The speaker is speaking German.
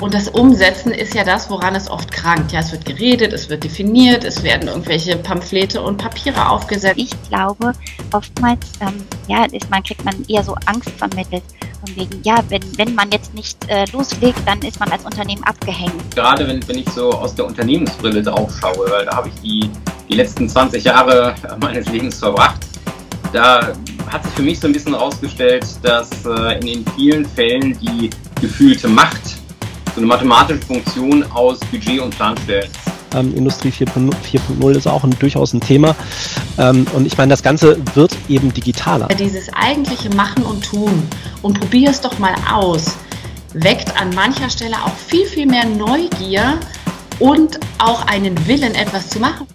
Und das Umsetzen ist ja das, woran es oft krankt. Ja, es wird geredet, es wird definiert, es werden irgendwelche Pamphlete und Papiere aufgesetzt. Ich glaube, oftmals, ähm, ja, ist man, kriegt man eher so Angst vermittelt. Von wegen, ja, wenn, wenn man jetzt nicht äh, loslegt, dann ist man als Unternehmen abgehängt. Gerade wenn, wenn ich so aus der Unternehmensbrille drauf schaue, weil da habe ich die, die letzten 20 Jahre meines Lebens verbracht, da hat sich für mich so ein bisschen herausgestellt, dass äh, in den vielen Fällen die gefühlte Macht so eine mathematische Funktion aus Budget und Planstellen. Ähm, Industrie 4.0 ist auch ein, durchaus ein Thema. Ähm, und ich meine, das Ganze wird eben digitaler. Dieses eigentliche Machen und Tun und probier es doch mal aus, weckt an mancher Stelle auch viel, viel mehr Neugier und auch einen Willen, etwas zu machen.